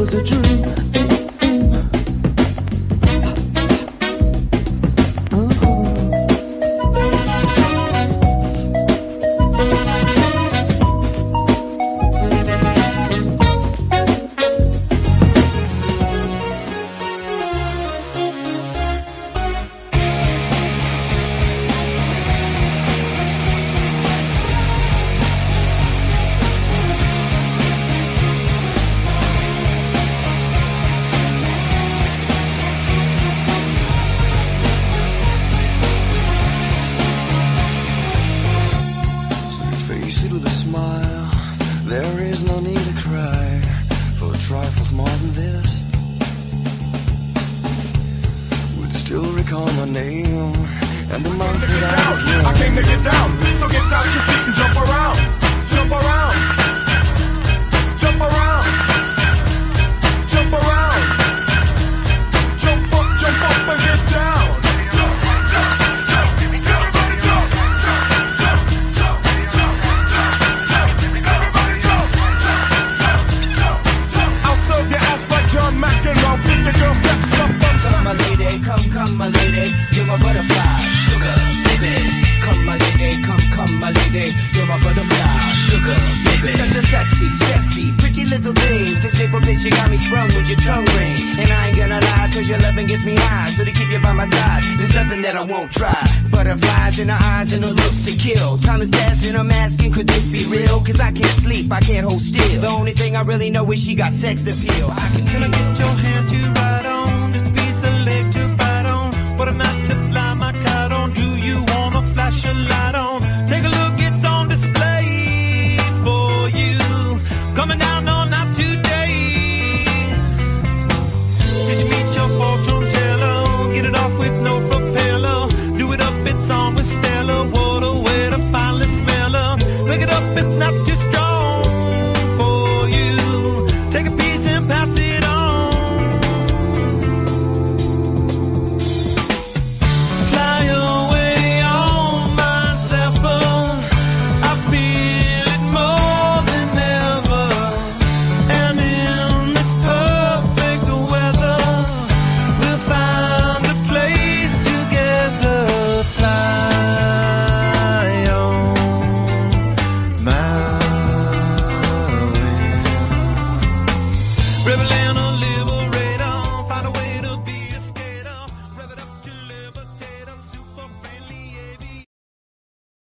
was a dream. There is no need to cry for trifles more than this. Would still recall my name and the month that I. Came to get down, so get out your seat and jump paper bitch, you got me sprung with your tongue ring. And I ain't gonna lie, cause your loving gets me high. So to keep you by my side, there's nothing that I won't try. Butterflies in her eyes and her looks to kill. Time is passing, I'm asking, could this be real? Cause I can't sleep, I can't hold still. The only thing I really know is she got sex appeal. I can Can I get your hand to ride on? This piece of leg to bite on? What a night to fly my kite on. Do you wanna flash a light on? Take a look, it's on display for you. Coming down on